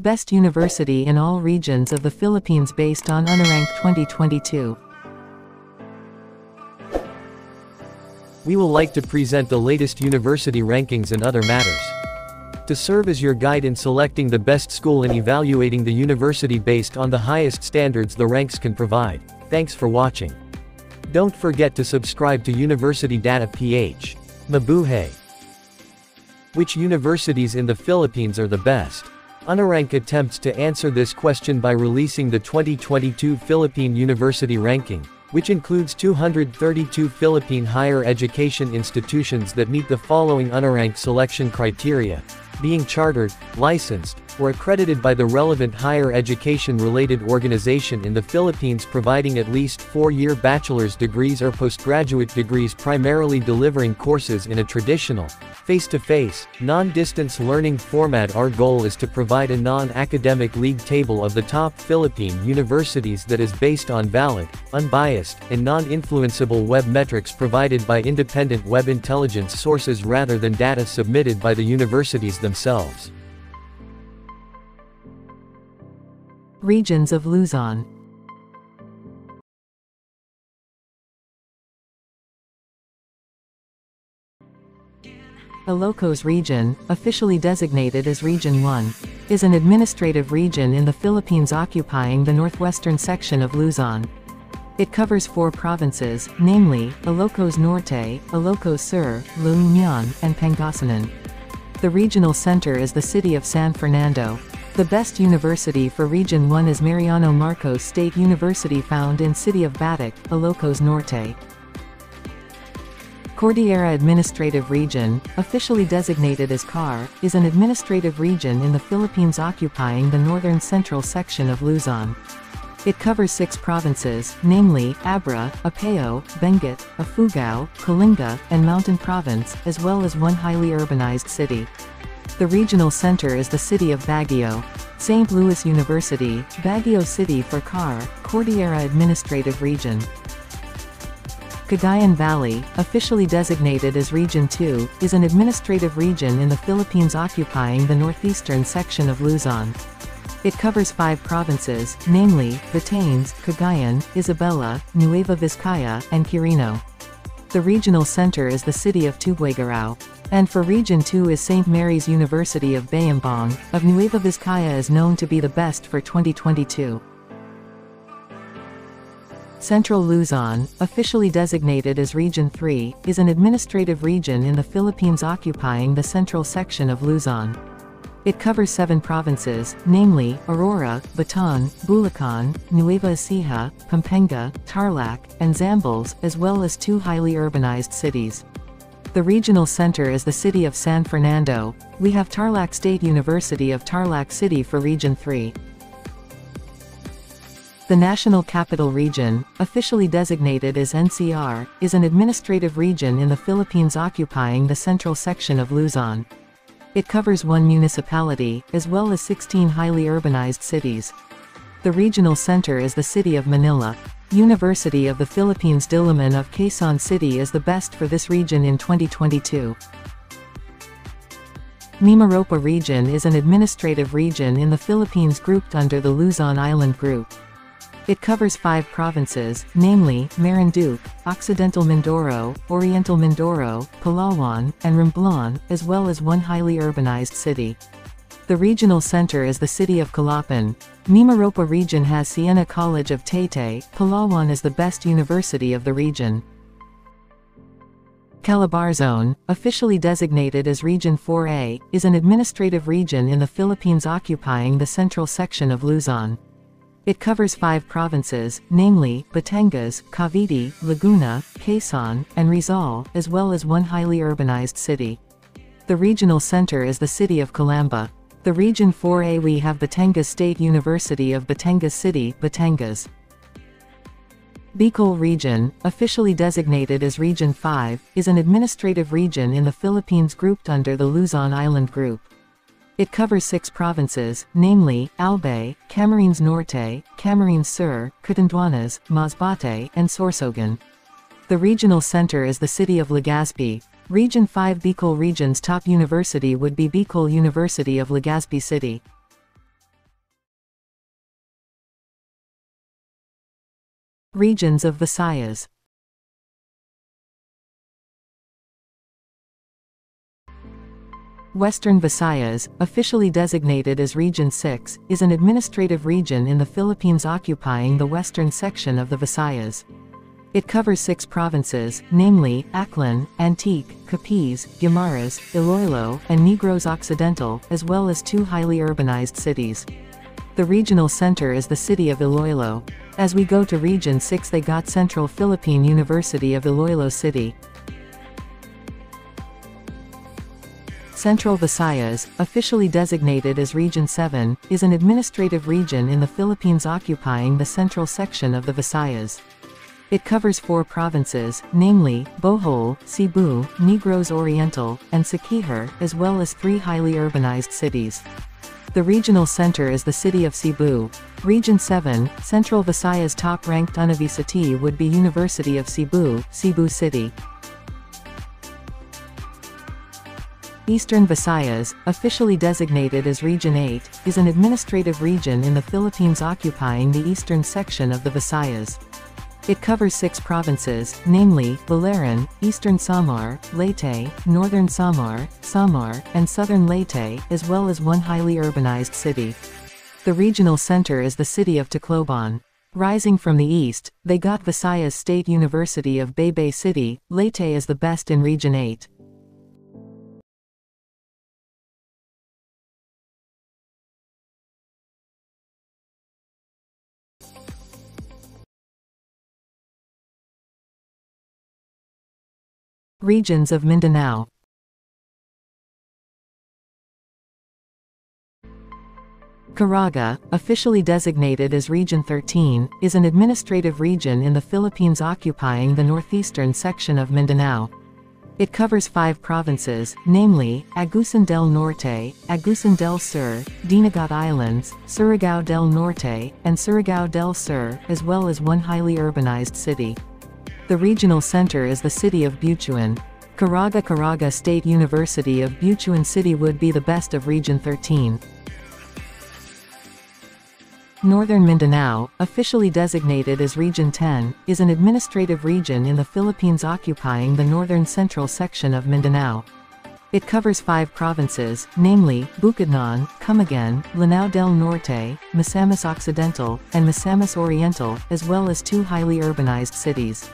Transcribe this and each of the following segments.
Best University in all regions of the Philippines based on UniRank 2022. We will like to present the latest university rankings and other matters. To serve as your guide in selecting the best school and evaluating the university based on the highest standards the ranks can provide. Thanks for watching. Don't forget to subscribe to University Data PH. Mabuhay! Which universities in the Philippines are the best? UniRank attempts to answer this question by releasing the 2022 Philippine University Ranking, which includes 232 Philippine higher education institutions that meet the following UniRank selection criteria being chartered, licensed, or accredited by the relevant higher education-related organization in the Philippines providing at least four-year bachelor's degrees or postgraduate degrees primarily delivering courses in a traditional, face-to-face, non-distance learning format Our goal is to provide a non-academic league table of the top Philippine universities that is based on valid, unbiased, and non-influenceable web metrics provided by independent web intelligence sources rather than data submitted by the universities themselves. Regions of Luzon. Ilocos Region, officially designated as Region 1, is an administrative region in the Philippines occupying the northwestern section of Luzon. It covers four provinces, namely, Ilocos Norte, Ilocos Sur, La Union, and Pangasinan. The regional center is the city of San Fernando. The best university for Region 1 is Mariano Marcos State University found in city of Batac, Ilocos Norte. Cordillera Administrative Region, officially designated as CAR, is an administrative region in the Philippines occupying the northern central section of Luzon. It covers six provinces, namely, Abra, Apayao, Benguet, Ifugao, Kalinga, and Mountain Province, as well as one highly urbanized city. The regional center is the city of Baguio. St. Louis University, Baguio City for CAR, Cordillera Administrative Region. Cagayan Valley, officially designated as Region 2, is an administrative region in the Philippines occupying the northeastern section of Luzon. It covers five provinces, namely, Batanes, Cagayan, Isabela, Nueva Vizcaya, and Quirino. The regional center is the city of Tuguegarao. And for Region 2 is St. Mary's University of Bayombong, of Nueva Vizcaya is known to be the best for 2022. Central Luzon, officially designated as Region 3, is an administrative region in the Philippines occupying the central section of Luzon. It covers seven provinces, namely, Aurora, Bataan, Bulacan, Nueva Ecija, Pampanga, Tarlac, and Zambales, as well as two highly urbanized cities. The regional center is the city of San Fernando. We have Tarlac State University of Tarlac City for Region 3. The National Capital Region, officially designated as NCR, is an administrative region in the Philippines occupying the central section of Luzon. It covers one municipality, as well as 16 highly urbanized cities. The regional center is the city of Manila. University of the Philippines Diliman of Quezon City is the best for this region in 2022. Mimaropa Region is an administrative region in the Philippines grouped under the Luzon Island Group. It covers five provinces, namely, Marinduque, Occidental Mindoro, Oriental Mindoro, Palawan, and Romblon, as well as one highly urbanized city. The regional center is the city of Calapan. Mimaropa region has Siena College of Taytay, Palawan is the best university of the region. Calabarzon, officially designated as Region 4A, is an administrative region in the Philippines occupying the central section of Luzon. It covers five provinces, namely, Batangas, Cavite, Laguna, Quezon, and Rizal, as well as one highly urbanized city. The regional center is the city of Calamba. The Region 4A we have Batangas State University of Batangas City, Batangas. Bicol Region, officially designated as Region 5, is an administrative region in the Philippines grouped under the Luzon Island Group. It covers six provinces, namely, Albay, Camarines Norte, Camarines Sur, Catanduanes, Masbate, and Sorsogon. The regional center is the city of Legazpi. Region 5 Bicol Region's top university would be Bicol University of Legazpi City. Regions of Visayas Western Visayas, officially designated as Region 6, is an administrative region in the Philippines occupying the western section of the Visayas. It covers six provinces, namely, Aklan, Antique, Capiz, Guimaras, Iloilo, and Negros Occidental, as well as two highly urbanized cities. The regional center is the city of Iloilo. As we go to Region 6 they got Central Philippine University of Iloilo City. Central Visayas, officially designated as Region 7, is an administrative region in the Philippines occupying the central section of the Visayas. It covers four provinces, namely, Bohol, Cebu, Negros Oriental, and Siquijor, as well as three highly urbanized cities. The regional center is the city of Cebu. Region 7, Central Visayas top-ranked university would be University of Cebu, Cebu City. Eastern Visayas, officially designated as Region 8, is an administrative region in the Philippines occupying the eastern section of the Visayas. It covers six provinces, namely, Biliran, Eastern Samar, Leyte, Northern Samar, Samar, and Southern Leyte, as well as one highly urbanized city. The regional center is the city of Tacloban. Rising from the east, they got Visayas State University of Baybay City, Leyte is the best in Region 8. Regions of Mindanao Caraga, officially designated as Region 13, is an administrative region in the Philippines occupying the northeastern section of Mindanao. It covers five provinces, namely, Agusan del Norte, Agusan del Sur, Dinagat Islands, Surigao del Norte, and Surigao del Sur, as well as one highly urbanized city. The regional center is the city of Butuan. Caraga Caraga State University of Butuan City would be the best of Region 13. Northern Mindanao, officially designated as Region 10, is an administrative region in the Philippines occupying the northern central section of Mindanao. It covers five provinces, namely, Bukidnon, Camiguin, Lanao del Norte, Misamis Occidental, and Misamis Oriental, as well as two highly urbanized cities.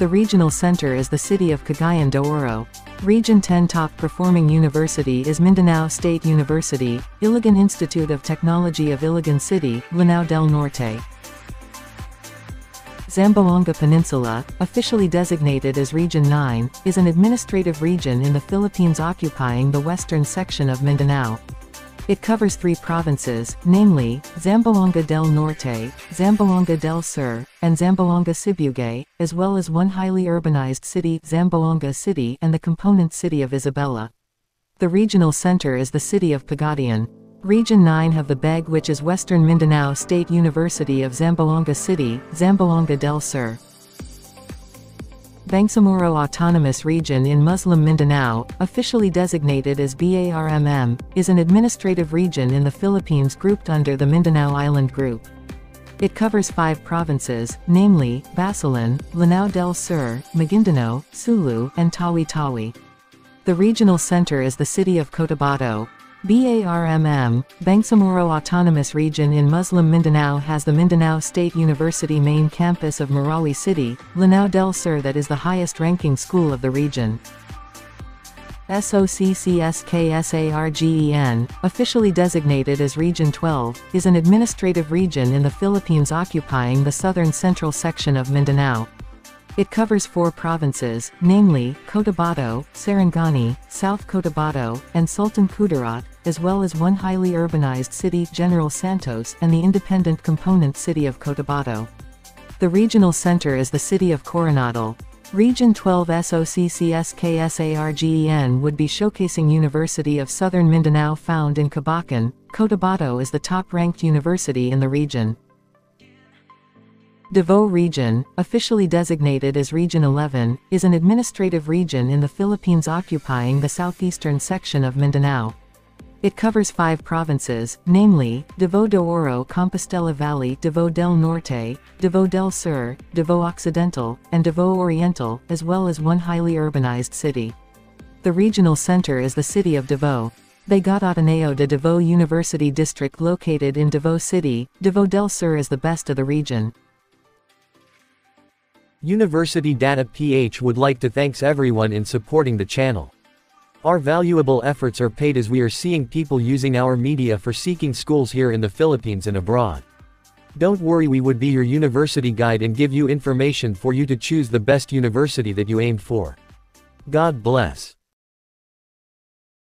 The regional center is the city of Cagayan de Oro. Region 10 top performing university is Mindanao State University, Iligan Institute of Technology of Iligan City, Lanao del Norte. Zamboanga Peninsula, officially designated as Region 9, is an administrative region in the Philippines occupying the western section of Mindanao. It covers three provinces, namely, Zamboanga del Norte, Zamboanga del Sur, and Zamboanga Sibugay, as well as one highly urbanized city, Zamboanga City and the component city of Isabela. The regional center is the city of Pagadian. Region 9 have the BEG which is Western Mindanao State University of Zamboanga City, Zamboanga del Sur. Bangsamoro Autonomous Region in Muslim Mindanao, officially designated as BARMM, is an administrative region in the Philippines grouped under the Mindanao Island Group. It covers five provinces, namely, Basilan, Lanao del Sur, Maguindanao, Sulu, and Tawi-Tawi. The regional center is the city of Cotabato, BARMM, Bangsamoro Autonomous Region in Muslim Mindanao has the Mindanao State University main campus of Marawi City, Lanao del Sur that is the highest ranking school of the region. SOCCSKSARGEN, officially designated as Region 12, is an administrative region in the Philippines occupying the southern central section of Mindanao. It covers four provinces, namely, Cotabato, Sarangani, South Cotabato, and Sultan Kudarat, as well as one highly urbanized city, General Santos, and the independent component city of Cotabato. The regional center is the city of Coronadal. Region 12 SOCCSKSARGEN would be showcasing University of Southern Mindanao found in Kabacan, Cotabato is the top-ranked university in the region. Davao Region, officially designated as Region 11, is an administrative region in the Philippines occupying the southeastern section of Mindanao. It covers five provinces, namely, Davao de Oro Compostela Valley Davao del Norte, Davao del Sur, Davao Occidental, and Davao Oriental, as well as one highly urbanized city. The regional center is the city of Davao. They got Ateneo de Davao University District located in Davao City, Davao del Sur is the best of the region. University Data PH would like to thanks everyone in supporting the channel. Our valuable efforts are paid as we are seeing people using our media for seeking schools here in the Philippines and abroad. Don't worry we would be your university guide and give you information for you to choose the best university that you aimed for. God bless.